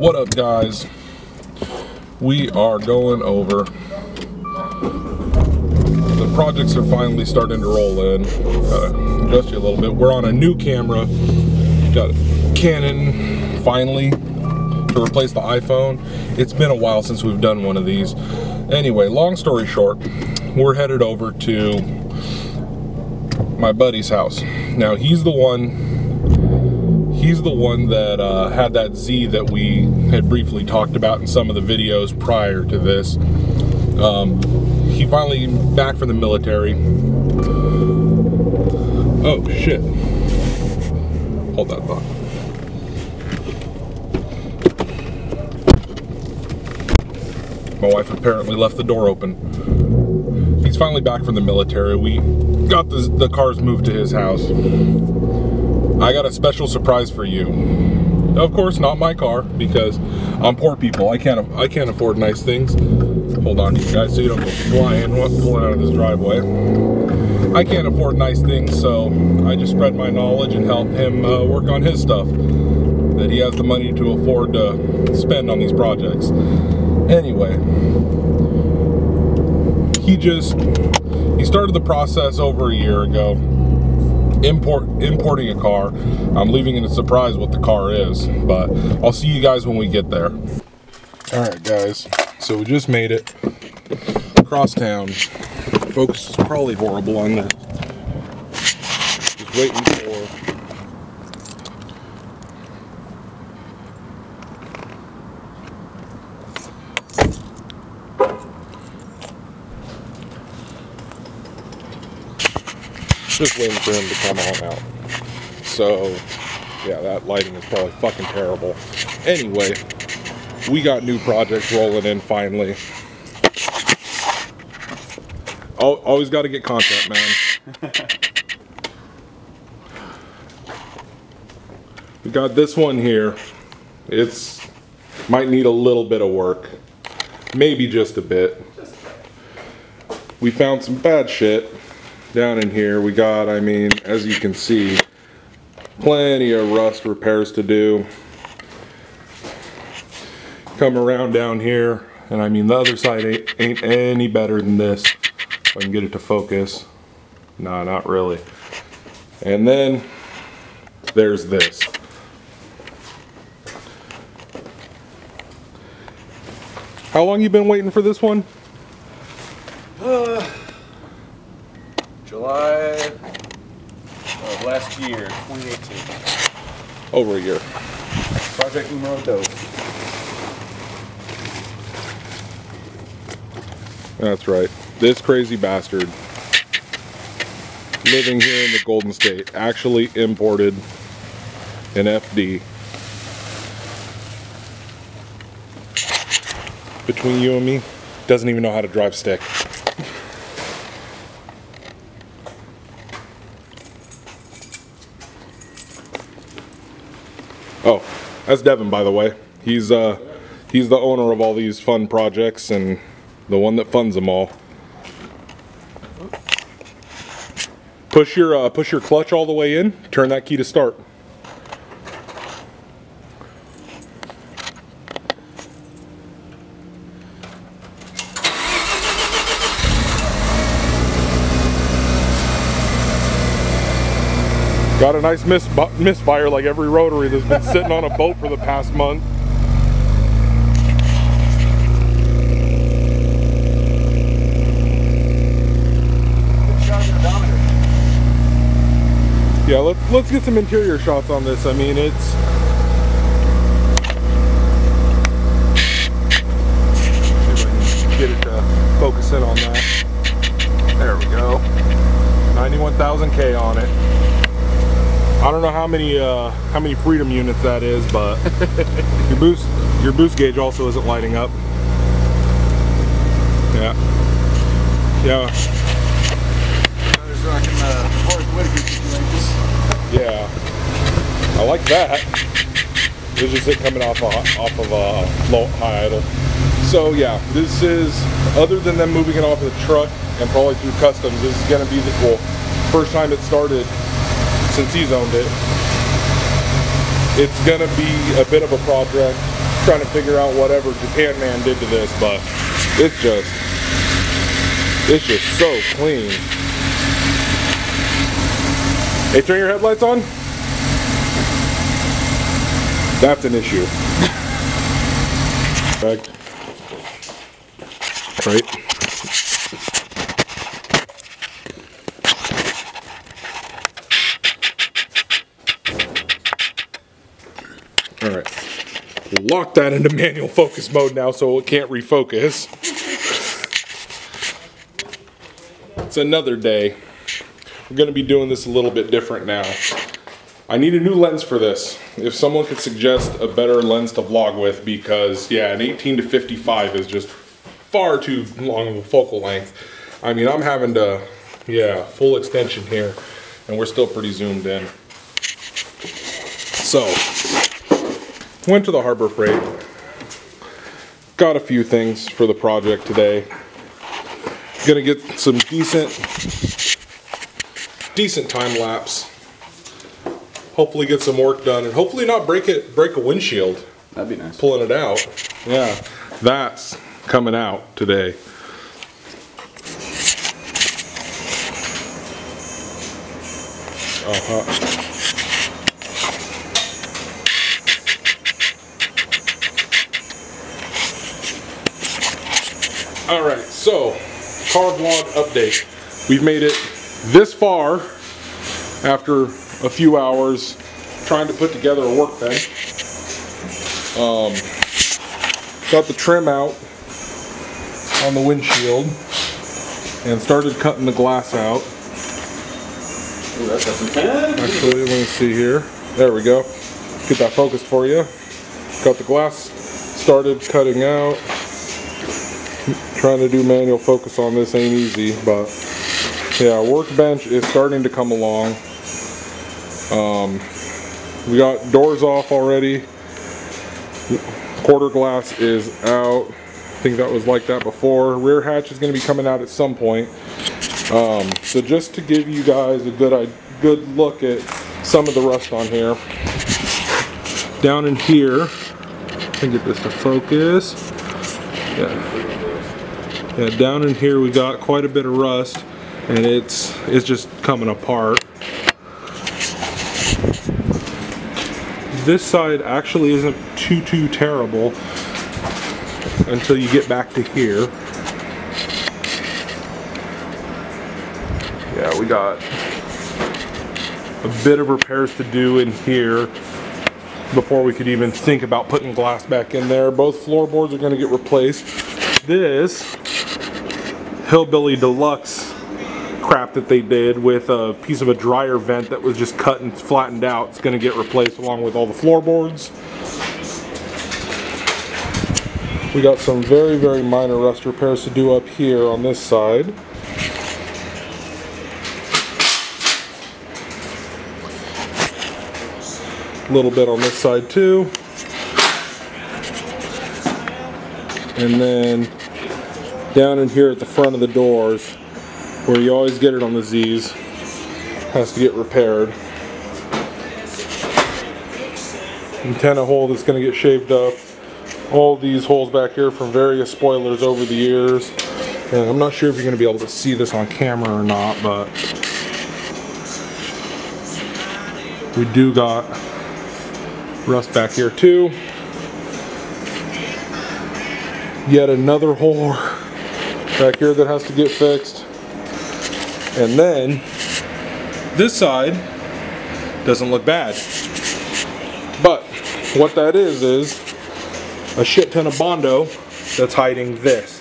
What up, guys? We are going over. The projects are finally starting to roll in. Uh, adjust you a little bit. We're on a new camera. Got Canon finally to replace the iPhone. It's been a while since we've done one of these. Anyway, long story short, we're headed over to my buddy's house. Now he's the one he's the one that uh, had that Z that we had briefly talked about in some of the videos prior to this. Um, he finally back from the military. Oh shit. Hold that thought. My wife apparently left the door open. He's finally back from the military. We got the, the cars moved to his house. I got a special surprise for you. Of course, not my car because I'm poor people. I can't I can't afford nice things. Hold on, you guys, so you don't go flying pulling out of this driveway. I can't afford nice things, so I just spread my knowledge and help him uh, work on his stuff that he has the money to afford to spend on these projects. Anyway, he just he started the process over a year ago. Import importing a car. I'm leaving it a surprise what the car is, but I'll see you guys when we get there. All right, guys. So we just made it across town. Focus is probably horrible on this. Just waiting for just waiting for him to come on out. So, yeah, that lighting is probably fucking terrible. Anyway, we got new projects rolling in finally. Always got to get content, man. we got this one here. It's might need a little bit of work. Maybe just a bit. We found some bad shit down in here. We got, I mean, as you can see, plenty of rust repairs to do. Come around down here, and I mean, the other side ain't, ain't any better than this. If I can get it to focus. Nah, not really. And then there's this. How long you been waiting for this one? Uh, July of last year, 2018. Over a year. Project numero dos. That's right. This crazy bastard living here in the Golden State actually imported an FD. Between you and me, doesn't even know how to drive stick. Oh, that's Devin, by the way. He's uh, he's the owner of all these fun projects and the one that funds them all. Push your uh, push your clutch all the way in. Turn that key to start. Got a nice mis misfire like every rotary that's been sitting on a boat for the past month. Yeah, let's let's get some interior shots on this. I mean, it's get it to focus in on that. There we go. 91,000K on it. I don't know how many uh, how many freedom units that is, but your boost your boost gauge also isn't lighting up. Yeah. Yeah. Rocking the Forest Whitaker situations. Yeah. I like that. It's just it coming off of, off of a low high idle. So yeah, this is other than them moving it off of the truck and probably through customs, this is gonna be the well, first time it started since he's owned it. It's gonna be a bit of a project. trying to figure out whatever Japan Man did to this, but it's just, it's just so clean. Hey, turn your headlights on. That's an issue. Back. Right. All right. Lock that into manual focus mode now so it can't refocus. It's another day. We're gonna be doing this a little bit different now. I need a new lens for this. If someone could suggest a better lens to vlog with, because yeah, an 18 to 55 is just far too long of a focal length. I mean, I'm having to, yeah, full extension here, and we're still pretty zoomed in. So, went to the Harbor Freight. Got a few things for the project today. Gonna get some decent, decent time lapse. Hopefully get some work done and hopefully not break it, break a windshield That'd be nice. pulling it out. Yeah, that's coming out today. Uh-huh. All right, so car vlog update. We've made it this far after a few hours trying to put together a workbench. Um, got the trim out on the windshield and started cutting the glass out. Ooh, some tan. Actually, let me see here. There we go. Get that focused for you. Got the glass started cutting out. Trying to do manual focus on this ain't easy, but yeah, workbench is starting to come along. Um, we got doors off already. Quarter glass is out. I think that was like that before. Rear hatch is going to be coming out at some point. Um, so just to give you guys a good i- good look at some of the rust on here. Down in here, I can get this to focus. Yeah. Yeah, down in here we got quite a bit of rust and it's it's just coming apart. This side actually isn't too too terrible until you get back to here. Yeah, we got a bit of repairs to do in here before we could even think about putting glass back in there. Both floorboards are going to get replaced. This Hillbilly Deluxe crap that they did with a piece of a dryer vent that was just cut and flattened out. It's going to get replaced along with all the floorboards. We got some very, very minor rust repairs to do up here on this side. A little bit on this side too. And then down in here at the front of the doors, where you always get it on the Z's, has to get repaired. Antenna hole that's going to get shaved up. All these holes back here from various spoilers over the years. And I'm not sure if you're going to be able to see this on camera or not, but we do got rust back here too. Yet another hole back here that has to get fixed. And then this side doesn't look bad. But what that is is a shit ton of Bondo that's hiding this.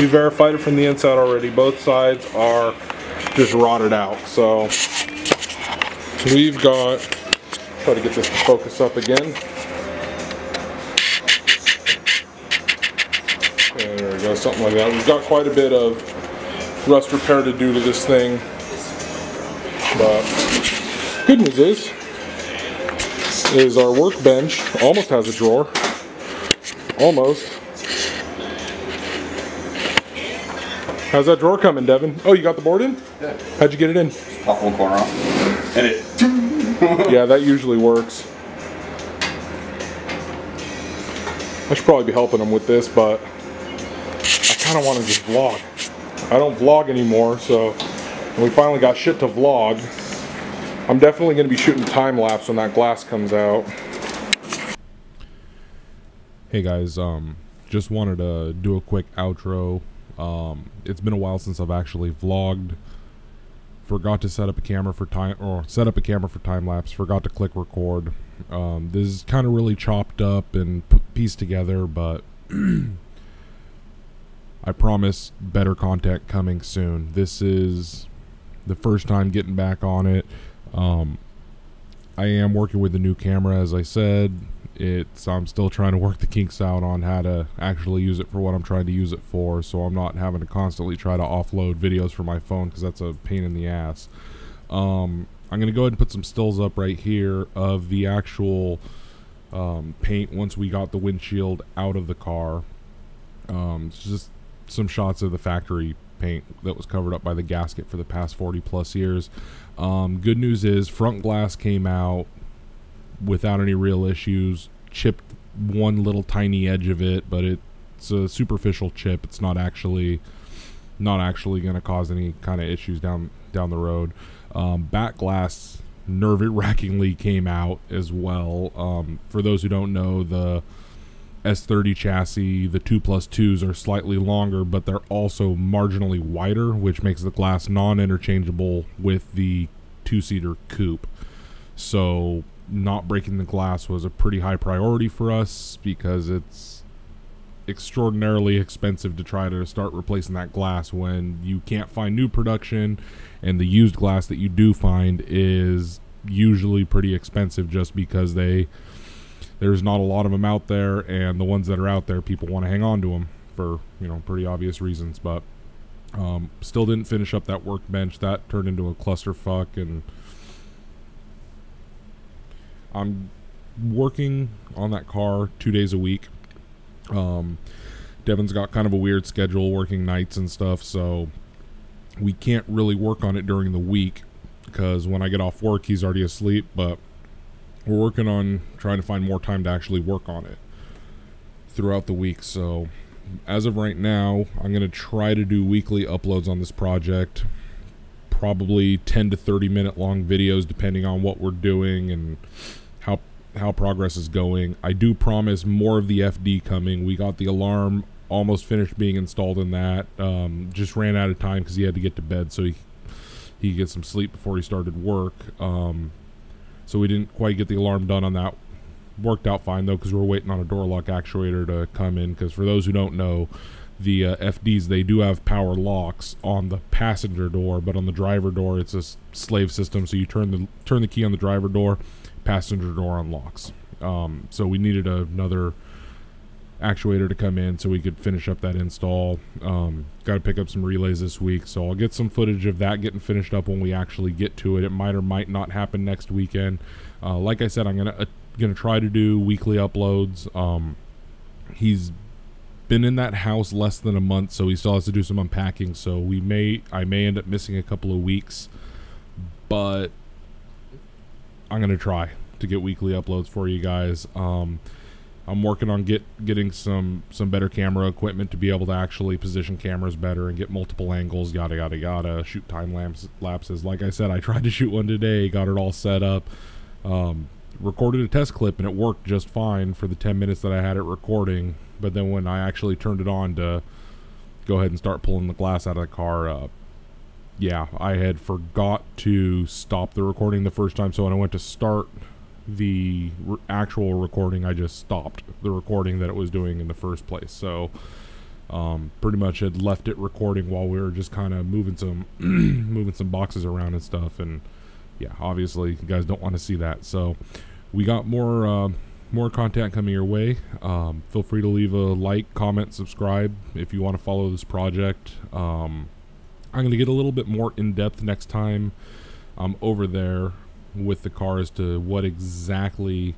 We verified it from the inside already. Both sides are just rotted out. So we've got, try to get this to focus up again. And there we go, something like that. We've got quite a bit of rust repair to do to this thing. But good news is, is our workbench almost has a drawer. Almost. How's that drawer coming, Devin? Oh, you got the board in? Yeah. How'd you get it in? Pop one corner off. And it. Yeah, that usually works. I should probably be helping him with this, but kind of want to just vlog. I don't vlog anymore, so we finally got shit to vlog. I'm definitely going to be shooting time lapse when that glass comes out. Hey guys, um, just wanted to do a quick outro. Um, it's been a while since I've actually vlogged. Forgot to set up a camera for time, or set up a camera for time lapse. Forgot to click record. Um, this is kind of really chopped up and pieced together, but I promise better content coming soon. This is the first time getting back on it. Um, I am working with a new camera, as I said. It's I'm still trying to work the kinks out on how to actually use it for what I'm trying to use it for, so I'm not having to constantly try to offload videos from my phone because that's a pain in the ass. Um, I'm gonna go ahead and put some stills up right here of the actual um, paint once we got the windshield out of the car. Um, it's just some shots of the factory paint that was covered up by the gasket for the past 40 plus years. Um, good news is front glass came out without any real issues. Chipped one little tiny edge of it, but it's a superficial chip. It's not actually not actually going to cause any kind of issues down down the road. Um, back glass nerve-wrackingly came out as well. Um, for those who don't know, the S30 chassis, the 2 plus 2s are slightly longer, but they're also marginally wider, which makes the glass non-interchangeable with the two-seater coupe. So not breaking the glass was a pretty high priority for us because it's extraordinarily expensive to try to start replacing that glass when you can't find new production and the used glass that you do find is usually pretty expensive just because they there's not a lot of them out there and the ones that are out there people want to hang on to them for you know pretty obvious reasons but um, still didn't finish up that workbench that turned into a clusterfuck and I'm working on that car two days a week. Um, Devin's got kind of a weird schedule, working nights and stuff, so we can't really work on it during the week because when I get off work, he's already asleep. But we're working on trying to find more time to actually work on it throughout the week. So as of right now, I'm going to try to do weekly uploads on this project. Probably 10 to 30 minute long videos, depending on what we're doing and how how progress is going. I do promise more of the FD coming. We got the alarm almost finished being installed in that. Um, just ran out of time because he had to get to bed, so he he could get some sleep before he started work. Um, so we didn't quite get the alarm done on that. Worked out fine though because we are waiting on a door lock actuator to come in. Because for those who don't know, the uh, FDs they do have power locks on the passenger door, but on the driver door it's a slave system. So you turn the turn the key on the driver door passenger door unlocks. Um, so we needed another actuator to come in so we could finish up that install. Um, Got to pick up some relays this week, so I'll get some footage of that getting finished up when we actually get to it. It might or might not happen next weekend. Uh, like I said, I'm gonna uh, gonna try to do weekly uploads. Um, he's been in that house less than a month, so he still has to do some unpacking. So we may I may end up missing a couple of weeks, but I'm gonna try to get weekly uploads for you guys. Um, I'm working on get getting some some better camera equipment to be able to actually position cameras better and get multiple angles, yada yada yada. Shoot time lapse, lapses. Like I said, I tried to shoot one today, got it all set up. Um, recorded a test clip and it worked just fine for the 10 minutes that I had it recording. But then when I actually turned it on to go ahead and start pulling the glass out of the car, uh, yeah, I had forgot to stop the recording the first time. So when I went to start the re- actual recording, I just stopped the recording that it was doing in the first place. So um, pretty much had left it recording while we were just kind of moving some moving some boxes around and stuff. And yeah, obviously you guys don't want to see that. So we got more. Uh, more content coming your way. Um, feel free to leave a like, comment, subscribe if you want to follow this project. Um, I'm going to get a little bit more in depth next time I'm over there with the car as to what exactly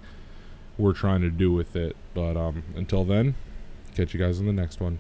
we're trying to do with it. But um, until then, catch you guys in the next one.